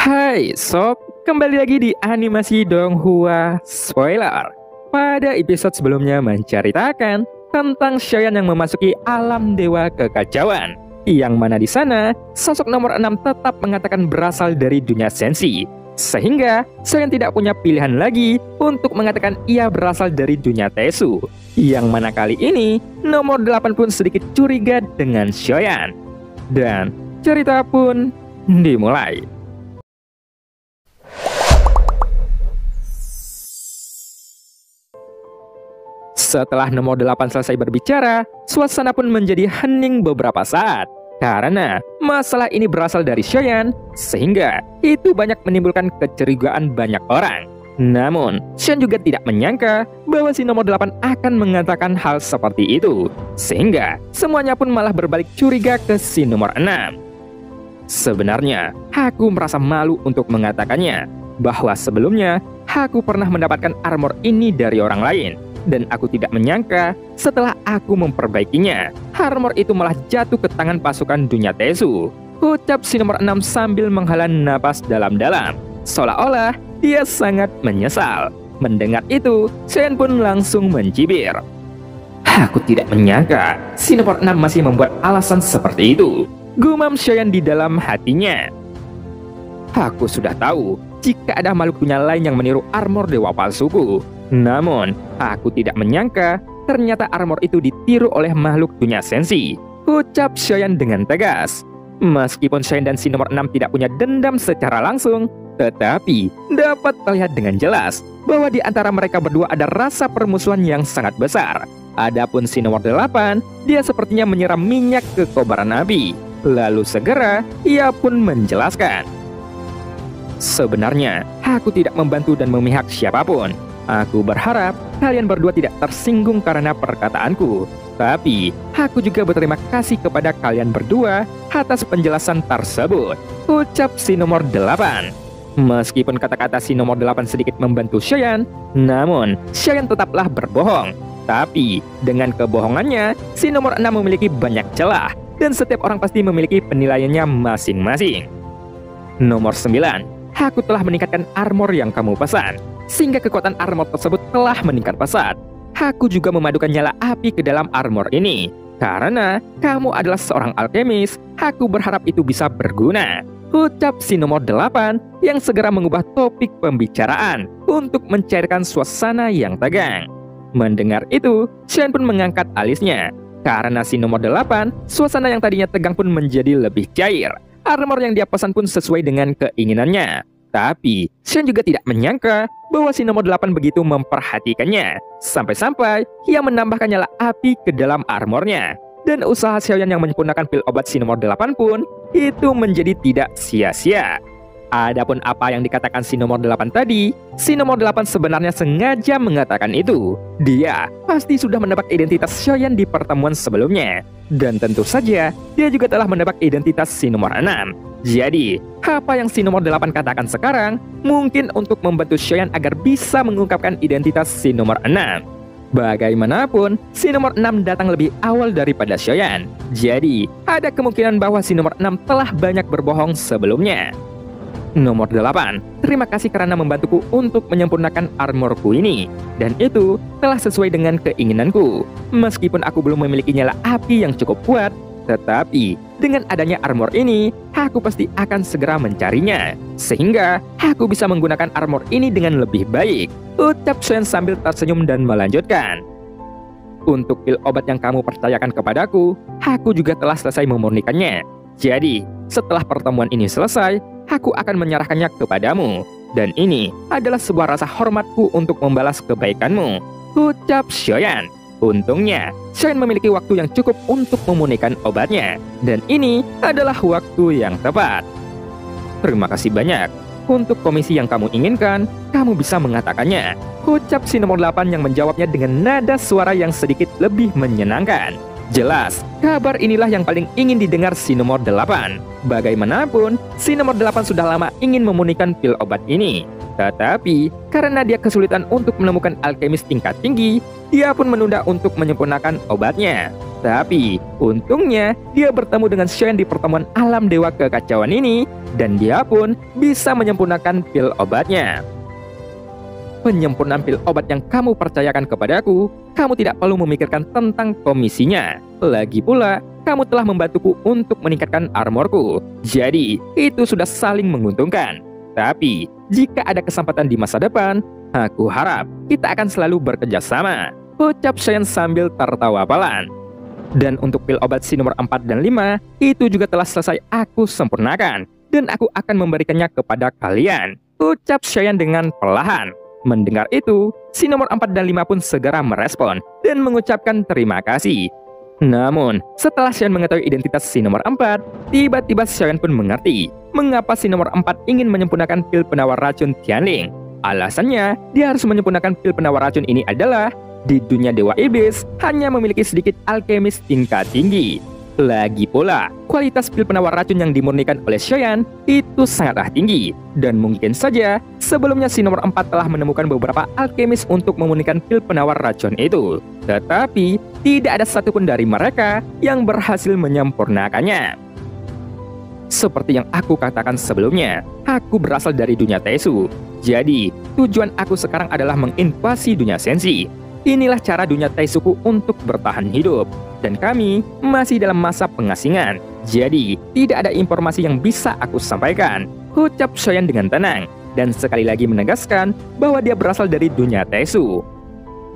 Hai sob, kembali lagi di animasi Donghua Spoiler. Pada episode sebelumnya menceritakan tentang Shoyan yang memasuki alam dewa kekacauan. Yang mana di sana, sosok nomor 6 tetap mengatakan berasal dari dunia sensi. Sehingga Shoyan tidak punya pilihan lagi untuk mengatakan ia berasal dari dunia Tesu. Yang mana kali ini, nomor 8 pun sedikit curiga dengan Shoyan. Dan cerita pun dimulai. Setelah nomor 8 selesai berbicara, suasana pun menjadi hening beberapa saat. Karena masalah ini berasal dari Shoyan, sehingga itu banyak menimbulkan kecurigaan banyak orang. Namun, Shen juga tidak menyangka bahwa si nomor 8 akan mengatakan hal seperti itu. Sehingga, semuanya pun malah berbalik curiga ke si nomor 6. Sebenarnya, aku merasa malu untuk mengatakannya, bahwa sebelumnya, aku pernah mendapatkan armor ini dari orang lain dan aku tidak menyangka setelah aku memperbaikinya, armor itu malah jatuh ke tangan pasukan dunia Tesu. Ucap si nomor 6 sambil menghela napas dalam-dalam. Seolah-olah dia sangat menyesal. Mendengar itu, Shen pun langsung mencibir. Aku tidak menyangka si nomor 6 masih membuat alasan seperti itu. Gumam Shen di dalam hatinya. Aku sudah tahu jika ada makhluk dunia lain yang meniru armor dewa palsuku. Namun, aku tidak menyangka ternyata armor itu ditiru oleh makhluk dunia sensi. Ucap Shoyan dengan tegas. Meskipun Shoyan dan si nomor 6 tidak punya dendam secara langsung, tetapi dapat terlihat dengan jelas bahwa di antara mereka berdua ada rasa permusuhan yang sangat besar. Adapun si nomor 8, dia sepertinya menyiram minyak ke kobaran api. Lalu segera ia pun menjelaskan. Sebenarnya, aku tidak membantu dan memihak siapa pun. Aku berharap kalian berdua tidak tersinggung karena perkataanku. Tapi, aku juga berterima kasih kepada kalian berdua atas penjelasan tersebut. Ucap si nomor 8. Meskipun kata-kata si nomor 8 sedikit membantu Shayan, namun Shayan tetaplah berbohong. Tapi, dengan kebohongannya, si nomor 6 memiliki banyak celah, dan setiap orang pasti memiliki penilaiannya masing-masing. Nomor 9. Aku telah meningkatkan armor yang kamu pesan sehingga kekuatan armor tersebut telah meningkat pesat. Aku juga memadukan nyala api ke dalam armor ini. Karena kamu adalah seorang alkemis, aku berharap itu bisa berguna. Ucap si nomor 8 yang segera mengubah topik pembicaraan untuk mencairkan suasana yang tegang. Mendengar itu, Shen pun mengangkat alisnya. Karena si nomor 8, suasana yang tadinya tegang pun menjadi lebih cair. Armor yang dia pesan pun sesuai dengan keinginannya. Tapi, Shen juga tidak menyangka bahwa si nomor 8 begitu memperhatikannya. Sampai-sampai, ia menambahkan nyala api ke dalam armornya. Dan usaha Xiaoyan yang menyempurnakan pil obat si nomor 8 pun, itu menjadi tidak sia-sia. Adapun apa yang dikatakan si nomor 8 tadi, si nomor 8 sebenarnya sengaja mengatakan itu. Dia pasti sudah menebak identitas Xiaoyan di pertemuan sebelumnya. Dan tentu saja, dia juga telah menebak identitas si nomor 6. Jadi, apa yang si nomor 8 katakan sekarang mungkin untuk membantu Xiaoyan agar bisa mengungkapkan identitas si nomor 6. Bagaimanapun, si nomor 6 datang lebih awal daripada Xiaoyan. Jadi, ada kemungkinan bahwa si nomor 6 telah banyak berbohong sebelumnya. Nomor 8, terima kasih karena membantuku untuk menyempurnakan armorku ini. Dan itu telah sesuai dengan keinginanku. Meskipun aku belum memiliki nyala api yang cukup kuat, tetapi dengan adanya armor ini, aku pasti akan segera mencarinya. Sehingga aku bisa menggunakan armor ini dengan lebih baik. Ucap Shen sambil tersenyum dan melanjutkan. Untuk pil obat yang kamu percayakan kepadaku, aku juga telah selesai memurnikannya. Jadi, setelah pertemuan ini selesai, aku akan menyerahkannya kepadamu. Dan ini adalah sebuah rasa hormatku untuk membalas kebaikanmu. Ucap Shoyan. Untungnya, Shoyan memiliki waktu yang cukup untuk memunikan obatnya. Dan ini adalah waktu yang tepat. Terima kasih banyak. Untuk komisi yang kamu inginkan, kamu bisa mengatakannya. Ucap si nomor 8 yang menjawabnya dengan nada suara yang sedikit lebih menyenangkan. Jelas, kabar inilah yang paling ingin didengar si nomor 8. Bagaimanapun, si nomor 8 sudah lama ingin memunikan pil obat ini. Tetapi, karena dia kesulitan untuk menemukan alkemis tingkat tinggi, dia pun menunda untuk menyempurnakan obatnya. Tapi, untungnya dia bertemu dengan Shen di pertemuan alam dewa kekacauan ini, dan dia pun bisa menyempurnakan pil obatnya. Penyempurnaan pil obat yang kamu percayakan kepadaku, kamu tidak perlu memikirkan tentang komisinya. Lagi pula, kamu telah membantuku untuk meningkatkan armorku. Jadi, itu sudah saling menguntungkan. Tapi, jika ada kesempatan di masa depan, aku harap kita akan selalu bekerja sama. Ucap Shen sambil tertawa pelan. Dan untuk pil obat si nomor 4 dan 5, itu juga telah selesai aku sempurnakan. Dan aku akan memberikannya kepada kalian. Ucap Shayan dengan perlahan. Mendengar itu, si nomor 4 dan 5 pun segera merespon dan mengucapkan terima kasih. Namun, setelah Shayan mengetahui identitas si nomor 4, tiba-tiba Shayan pun mengerti mengapa si nomor 4 ingin menyempurnakan pil penawar racun Tianling. Alasannya, dia harus menyempurnakan pil penawar racun ini adalah di dunia Dewa Iblis hanya memiliki sedikit alkemis tingkat tinggi. Lagi pula, kualitas pil penawar racun yang dimurnikan oleh Shayan itu sangatlah tinggi. Dan mungkin saja, sebelumnya si nomor 4 telah menemukan beberapa alkemis untuk memurnikan pil penawar racun itu. Tetapi, tidak ada satupun dari mereka yang berhasil menyempurnakannya. Seperti yang aku katakan sebelumnya, aku berasal dari dunia Tesu. Jadi, tujuan aku sekarang adalah menginvasi dunia Sensi Inilah cara dunia Taisuku untuk bertahan hidup. Dan kami masih dalam masa pengasingan. Jadi, tidak ada informasi yang bisa aku sampaikan. Ucap Shoyan dengan tenang. Dan sekali lagi menegaskan bahwa dia berasal dari dunia Taisu.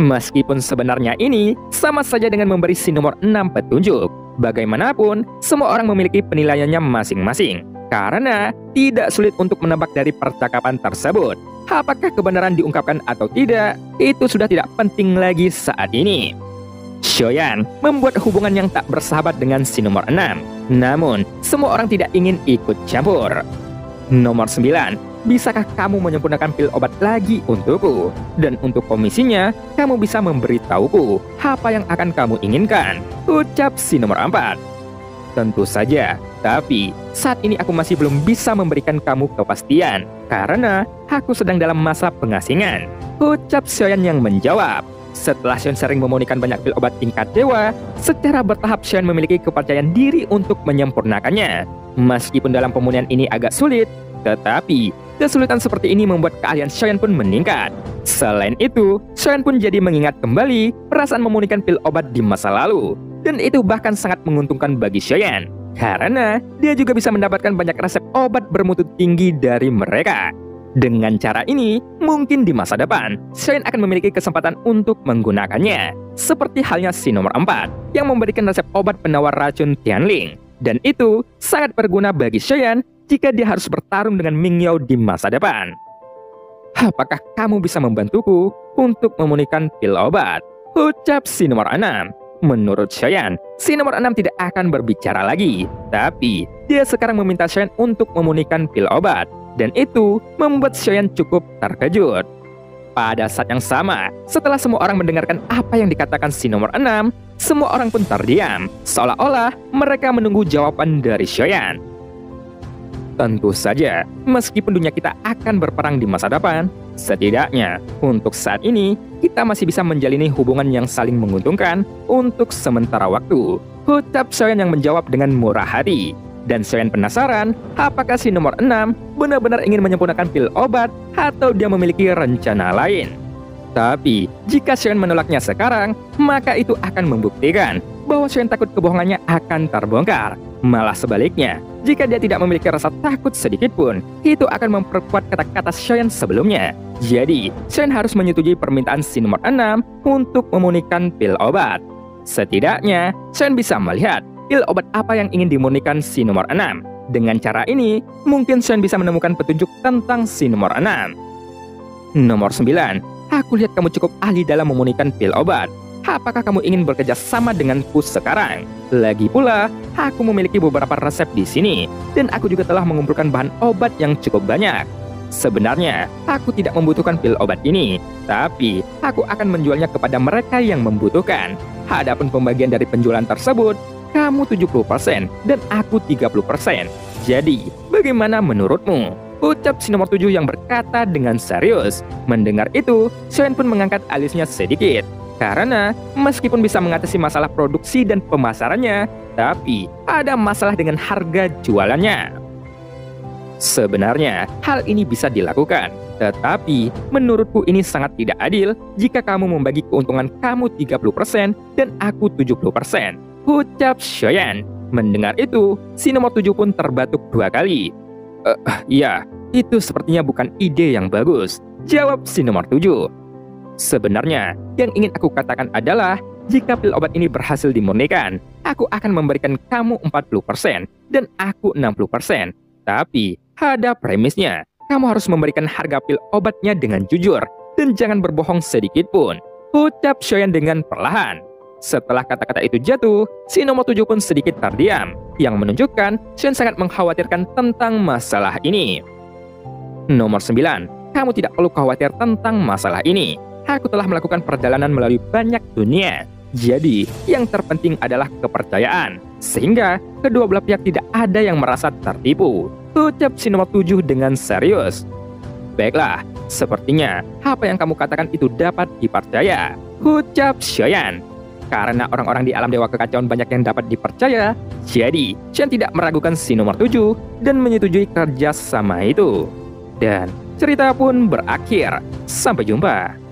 Meskipun sebenarnya ini sama saja dengan memberi si nomor 6 petunjuk. Bagaimanapun, semua orang memiliki penilaiannya masing-masing. Karena tidak sulit untuk menebak dari percakapan tersebut. Apakah kebenaran diungkapkan atau tidak, itu sudah tidak penting lagi saat ini. Shoyan membuat hubungan yang tak bersahabat dengan si nomor 6. Namun, semua orang tidak ingin ikut campur. Nomor 9, bisakah kamu menyempurnakan pil obat lagi untukku? Dan untuk komisinya, kamu bisa memberitahuku apa yang akan kamu inginkan. Ucap si nomor 4. Tentu saja, tapi saat ini aku masih belum bisa memberikan kamu kepastian karena aku sedang dalam masa pengasingan. Ucap Xian yang menjawab. Setelah Xian sering memunikan banyak pil obat tingkat dewa, secara bertahap Xian memiliki kepercayaan diri untuk menyempurnakannya. Meskipun dalam pemunihan ini agak sulit, tetapi kesulitan seperti ini membuat keahlian Xian pun meningkat. Selain itu, Xian pun jadi mengingat kembali perasaan memunikan pil obat di masa lalu dan itu bahkan sangat menguntungkan bagi Cheyenne karena dia juga bisa mendapatkan banyak resep obat bermutu tinggi dari mereka. Dengan cara ini, mungkin di masa depan, Cheyenne akan memiliki kesempatan untuk menggunakannya. Seperti halnya si nomor 4, yang memberikan resep obat penawar racun Tianling. Dan itu sangat berguna bagi Cheyenne jika dia harus bertarung dengan Ming Yao di masa depan. Apakah kamu bisa membantuku untuk memunikan pil obat? Ucap si nomor 6. Menurut Shayan, si nomor 6 tidak akan berbicara lagi. Tapi, dia sekarang meminta Shayan untuk memunikan pil obat. Dan itu membuat Shayan cukup terkejut. Pada saat yang sama, setelah semua orang mendengarkan apa yang dikatakan si nomor 6, semua orang pun terdiam, seolah-olah mereka menunggu jawaban dari Shayan. Tentu saja, meskipun dunia kita akan berperang di masa depan, setidaknya untuk saat ini kita masih bisa menjalini hubungan yang saling menguntungkan untuk sementara waktu. Ucap Soen yang menjawab dengan murah hati. Dan Soen penasaran, apakah si nomor 6 benar-benar ingin menyempurnakan pil obat atau dia memiliki rencana lain. Tapi, jika Sean menolaknya sekarang, maka itu akan membuktikan bahwa Sean takut kebohongannya akan terbongkar. Malah sebaliknya, jika dia tidak memiliki rasa takut sedikit pun, itu akan memperkuat kata-kata Sean sebelumnya. Jadi, Sean harus menyetujui permintaan si nomor 6 untuk memunikan pil obat. Setidaknya, Sean bisa melihat pil obat apa yang ingin dimurnikan si nomor 6. Dengan cara ini, mungkin Sean bisa menemukan petunjuk tentang si nomor 6. Nomor 9. Aku lihat kamu cukup ahli dalam memunikan pil obat. Apakah kamu ingin bekerja sama denganku sekarang? Lagi pula, aku memiliki beberapa resep di sini, dan aku juga telah mengumpulkan bahan obat yang cukup banyak. Sebenarnya, aku tidak membutuhkan pil obat ini, tapi aku akan menjualnya kepada mereka yang membutuhkan. Adapun pembagian dari penjualan tersebut, kamu 70% dan aku 30%. Jadi, bagaimana menurutmu? Ucap si nomor 7 yang berkata dengan serius. Mendengar itu, Shen pun mengangkat alisnya sedikit. Karena meskipun bisa mengatasi masalah produksi dan pemasarannya, tapi ada masalah dengan harga jualannya. Sebenarnya, hal ini bisa dilakukan, tetapi menurutku ini sangat tidak adil jika kamu membagi keuntungan kamu 30% dan aku 70%. Ucap Shoyan. Mendengar itu, si nomor 7 pun terbatuk dua kali. Uh, iya, itu sepertinya bukan ide yang bagus. Jawab si nomor 7. Sebenarnya, yang ingin aku katakan adalah jika pil obat ini berhasil dimurnikan, aku akan memberikan kamu 40% dan aku 60%. Tapi, ada premisnya. Kamu harus memberikan harga pil obatnya dengan jujur dan jangan berbohong sedikit pun. Ucap Shoyan dengan perlahan. Setelah kata-kata itu jatuh, si nomor tujuh pun sedikit terdiam, yang menunjukkan Shoyan sangat mengkhawatirkan tentang masalah ini. Nomor 9. Kamu tidak perlu khawatir tentang masalah ini. Aku telah melakukan perjalanan melalui banyak dunia. Jadi, yang terpenting adalah kepercayaan. Sehingga, kedua belah pihak tidak ada yang merasa tertipu. Ucap si nomor 7 dengan serius. Baiklah, sepertinya apa yang kamu katakan itu dapat dipercaya. Ucap Shoyan. Karena orang-orang di alam dewa kekacauan banyak yang dapat dipercaya, jadi Shen tidak meragukan si nomor 7 dan menyetujui kerja sama itu. Dan cerita pun berakhir. Sampai jumpa.